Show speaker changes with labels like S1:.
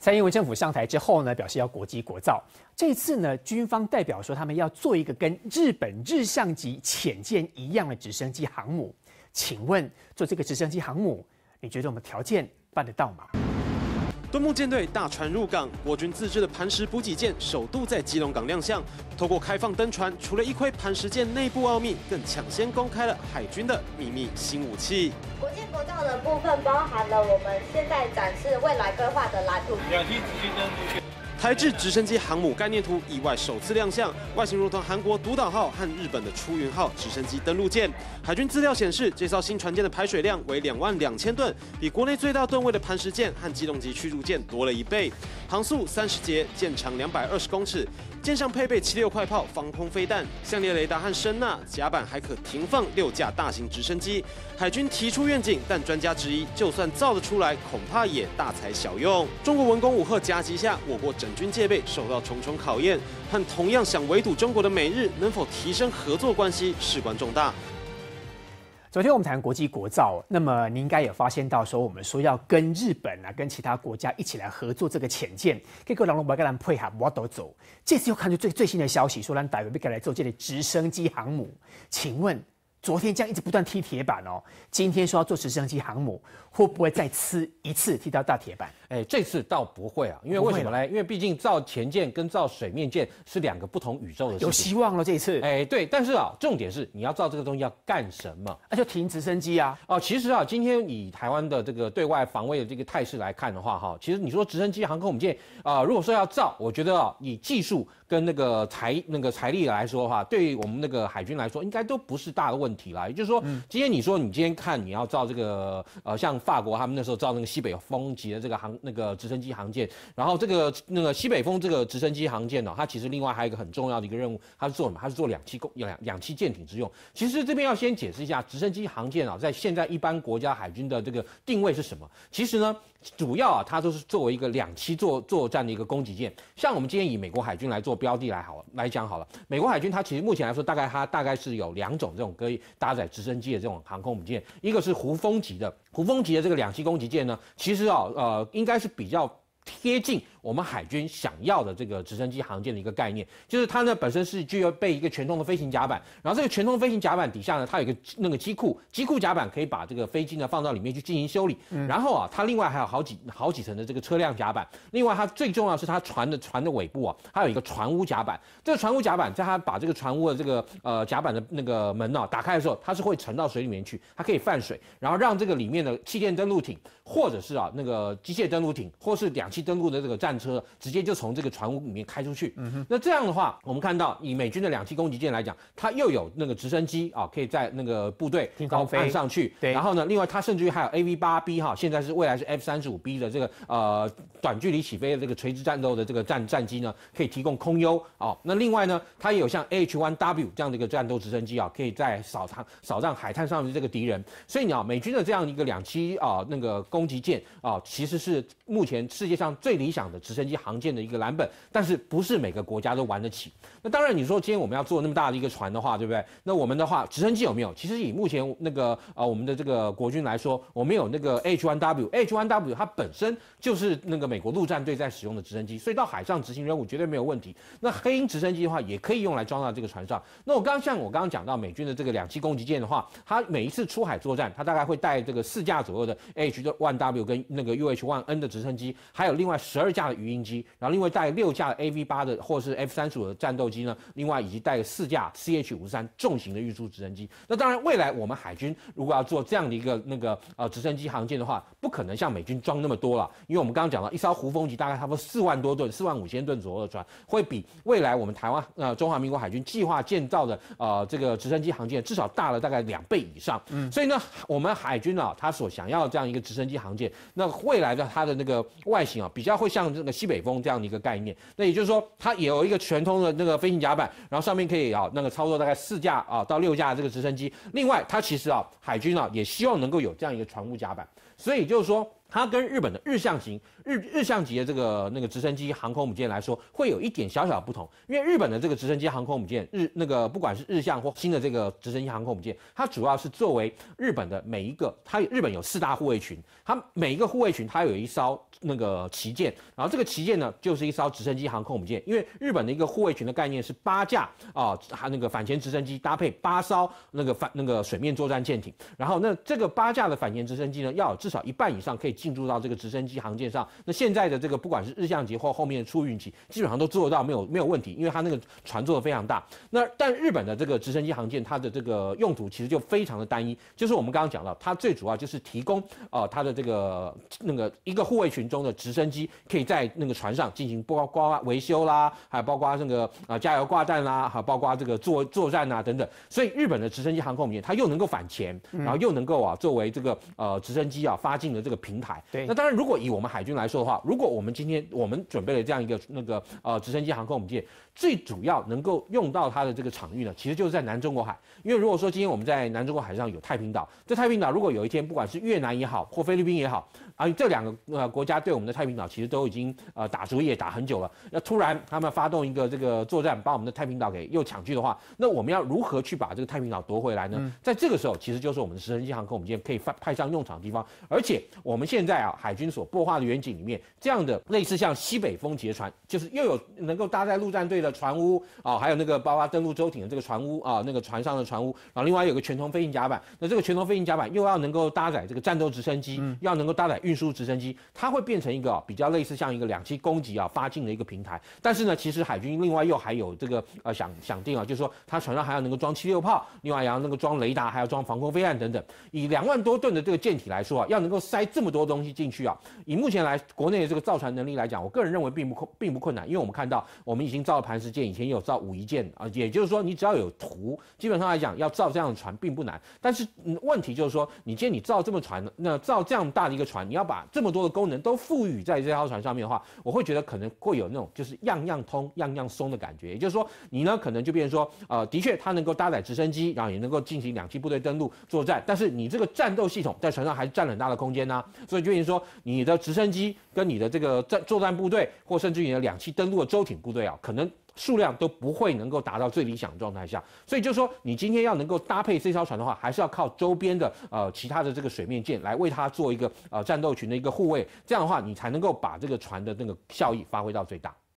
S1: 蔡英文政府上台之后呢，表示要国际国造。这次呢，军方代表说他们要做一个跟日本日向级潜舰一样的直升机航母。请问做这个直升机航母，你觉得我们条件办得到吗？
S2: 敦木舰队大船入港，我军自制的磐石补给舰首度在基隆港亮相。透过开放登船，除了一窥磐石舰内部奥秘，更抢先公开了海军的秘密新武器。
S3: 国际国造的部分包含了我们现在展示未来规划的蓝图。两栖直
S2: 升机台制直升机航母概念图意外首次亮相，外形如同韩国独岛号和日本的出云号直升机登陆舰。海军资料显示，这艘新船舰的排水量为两万两千吨，比国内最大吨位的磐石舰和机动级驱逐舰多了一倍。航速三十节，舰长两百二十公尺，舰上配备七六快炮、防空飞弹、相列雷达和声呐，甲板还可停放六架大型直升机。海军提出愿景，但专家质疑，就算造得出来，恐怕也大材小用。中国文攻武赫夹击下，我国整军戒备受到重重考验，和同样想围堵中国的美日能否提升合作关系，事关重大。
S1: 昨天我们谈国际国造，那么你应该有发现到说，我们说要跟日本啊，跟其他国家一起来合作这个潜舰，可以跟狼龙白跟咱配合，我都走。这次又看出最最新的消息，说咱台湾要来做这个直升机航母，请问？昨天这样一直不断踢铁板哦，今天说要做直升机航母，会不会再吃一次踢到大铁板？
S4: 哎，这次倒不会啊，因为为什么呢？因为毕竟造前舰跟造水面舰是两个不同宇宙的事情。
S1: 有希望了这一次。
S4: 哎，对，但是啊，重点是你要造这个东西要干什么？
S1: 那就停直升机啊。
S4: 哦，其实啊，今天以台湾的这个对外防卫的这个态势来看的话，哈，其实你说直升机航空母舰啊，如果说要造，我觉得啊，以技术跟那个财那个财力来说的话，对于我们那个海军来说，应该都不是大的问题啦。也就是说，今天你说你今天看你要造这个呃，像法国他们那时候造那个西北风级的这个航那个直升机航舰，然后这个那个西北风这个直升机航舰呢，它其实另外还有一个很重要的一个任务，它是做什么？它是做两栖攻两两栖舰艇之用。其实这边要先解释一下，直升机航舰啊，在现在一般国家海军的这个定位是什么？其实呢。主要啊，它都是作为一个两栖作作战的一个攻击舰。像我们今天以美国海军来做标的来好来讲好了，美国海军它其实目前来说，大概它大概是有两种这种可以搭载直升机的这种航空母舰，一个是胡蜂级的，胡蜂级的这个两栖攻击舰呢，其实啊呃应该是比较贴近。我们海军想要的这个直升机航舰的一个概念，就是它呢本身是具有备一个全通的飞行甲板，然后这个全通飞行甲板底下呢，它有一个那个机库，机库甲板可以把这个飞机呢放到里面去进行修理。然后啊，它另外还有好几好几层的这个车辆甲板。另外，它最重要是它船的船的尾部啊，它有一个船坞甲板。这个船坞甲板在它把这个船坞的这个呃甲板的那个门呢打开的时候，它是会沉到水里面去，它可以泛水，然后让这个里面的气垫登陆艇或者是啊那个机械登陆艇或是两栖登陆的这个战车直接就从这个船坞里面开出去。嗯那这样的话，我们看到以美军的两栖攻击舰来讲，它又有那个直升机啊，可以在那个部队
S1: 高
S4: 飞上去。对。然后呢，另外它甚至于还有 A V 八 B 哈，现在是未来是 F 三十五 B 的这个呃短距离起飞的这个垂直战斗的这个战战机呢，可以提供空优哦。那另外呢，它也有像 A H one W 这样的一个战斗直升机啊，可以在扫场扫荡海滩上的这个敌人。所以你啊，美军的这样一个两栖啊那个攻击舰啊，其实是目前世界上最理想的直升机航舰的。一个蓝本，但是不是每个国家都玩得起。那当然，你说今天我们要做那么大的一个船的话，对不对？那我们的话，直升机有没有？其实以目前那个呃我们的这个国军来说，我们有那个 H1W，H1W 它本身就是那个美国陆战队在使用的直升机，所以到海上执行任务绝对没有问题。那黑鹰直升机的话，也可以用来装到这个船上。那我刚刚像我刚刚讲到美军的这个两栖攻击舰的话，它每一次出海作战，它大概会带这个四架左右的 H1W 跟那个 UH1N 的直升机，还有另外十二架的鱼鹰机，然后。另外带六架 A V 八的或是 F 三十五的战斗机呢，另外以及带四架 C H 五十三重型的运输直升机。那当然，未来我们海军如果要做这样的一个那个呃直升机航舰的话，不可能像美军装那么多了，因为我们刚刚讲到一艘胡风级大概差不多四万多吨，四万五千吨左右的船，会比未来我们台湾呃中华民国海军计划建造的呃这个直升机航舰至少大了大概两倍以上。嗯，所以呢，我们海军啊，他所想要这样一个直升机航舰，那未来的它的那个外形啊，比较会像这个西北风这样的。一个概念，那也就是说，它也有一个全通的那个飞行甲板，然后上面可以啊那个操作大概四架啊到六架这个直升机。另外，它其实啊海军啊也希望能够有这样一个船坞甲板，所以就是说。它跟日本的日向型日日向级的这个那个直升机航空母舰来说，会有一点小小不同。因为日本的这个直升机航空母舰日那个不管是日向或新的这个直升机航空母舰，它主要是作为日本的每一个，它日本有四大护卫群，它每一个护卫群它有一艘那个旗舰，然后这个旗舰呢就是一艘直升机航空母舰。因为日本的一个护卫群的概念是八架啊，它那个反潜直升机搭配八艘那个反那个水面作战舰艇，然后那这个八架的反潜直升机呢，要有至少一半以上可以。进驻到这个直升机航舰上，那现在的这个不管是日向级或后面的出运级，基本上都做得到，没有没有问题，因为它那个船做的非常大。那但日本的这个直升机航舰，它的这个用途其实就非常的单一，就是我们刚刚讲到，它最主要就是提供呃它的这个那个一个护卫群中的直升机，可以在那个船上进行包括维修啦，还有包括那个啊加油挂弹啦，还有包括这个作作战啊等等。所以日本的直升机航空母舰，它又能够反潜，然后又能够啊作为这个呃直升机啊发进的这个平台。
S1: 对，
S4: 那当然，如果以我们海军来说的话，如果我们今天我们准备了这样一个那个呃直升机航空母舰，最主要能够用到它的这个场域呢，其实就是在南中国海。因为如果说今天我们在南中国海上有太平岛，这太平岛如果有一天不管是越南也好，或菲律宾也好，啊这两个呃国家对我们的太平岛其实都已经呃打主意打很久了，那突然他们发动一个这个作战，把我们的太平岛给又抢去的话，那我们要如何去把这个太平岛夺回来呢？在这个时候，其实就是我们的直升机航空母舰可以派派上用场的地方，而且我们现在啊海军所擘画的远景里面，这样的类似像西北风劫船，就是又有能够搭载陆战队的船坞啊，还有那个包括登陆舟艇的这个船坞啊，那个船上的船坞，然后另外有个全通飞行甲板，那这个全通飞行甲板又要能够搭载这个战斗直升机，要能够搭载运输直升机，它会变成一个比较类似像一个两栖攻击啊发进的一个平台。但是呢，其实海军另外又还有这个呃想想定啊，就是说它船上还要能够装七六炮，另外还要能够装雷达，还要装防空飞弹等等。以两万多吨的这个舰体来说啊，要能够塞这么多东西进去啊，以目前来国内的这个造船能力来讲，我个人认为并不困并不困难，因为我们看到我们已经造了磐石舰，以前也有造武夷舰啊，也就是说你只要有图，基本上来讲要造这样的船并不难。但是问题就是说，你既然你造这么船，那造这样大的一个船，你要把这么多的功能都赋予在这条船上面的话，我会觉得可能会有那种就是样样通样样松的感觉。也就是说，你呢可能就变成说，呃，的确它能够搭载直升机，然后也能够进行两栖部队登陆作战，但是你这个战斗系统在船上还是占了很大的空间呢。所以就等于说，你的直升机跟你的这个战作战部队，或甚至你的两栖登陆的舟艇部队啊，可能数量都不会能够达到最理想的状态下。所以就说，你今天要能够搭配这艘船的话，还是要靠周边的呃其他的这个水面舰来为它做一个呃战斗群的一个护卫。这样的话，你才能够把这个船的那个效益发挥到最大。